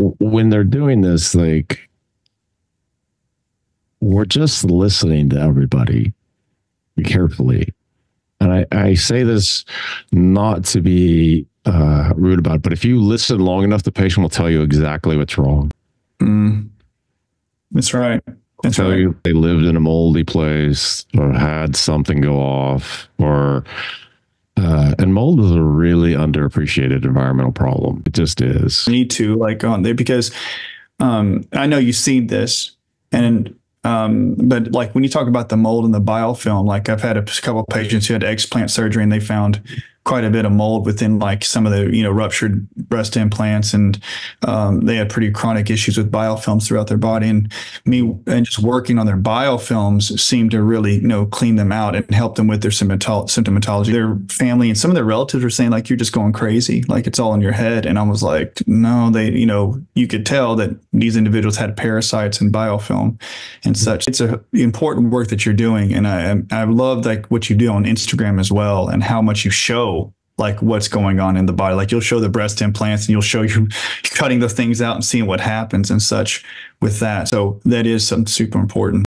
when they're doing this, like we're just listening to everybody carefully. And I, I say this not to be uh, rude about it, but if you listen long enough, the patient will tell you exactly what's wrong. Mm. That's right. That's tell right. you they lived in a moldy place or had something go off or and mold is a really underappreciated environmental problem. It just is. need to like on there because um, I know you've seen this and um, but like when you talk about the mold and the biofilm, like I've had a couple of patients who had explant surgery and they found quite a bit of mold within like some of the you know ruptured breast implants and um, they had pretty chronic issues with biofilms throughout their body. And me and just working on their biofilms seemed to really you know clean them out and help them with their symptomatology. Their family and some of their relatives were saying like you're just going crazy. Like it's all in your head. And i was like no they you know you could tell that these individuals had parasites and biofilm and such. It's a important work that you're doing. And i i love like what you do on instagram as well and how much you show like what's going on in the body. Like you'll show the breast implants and you'll show you cutting the things out and seeing what happens and such with that. So that is something super important.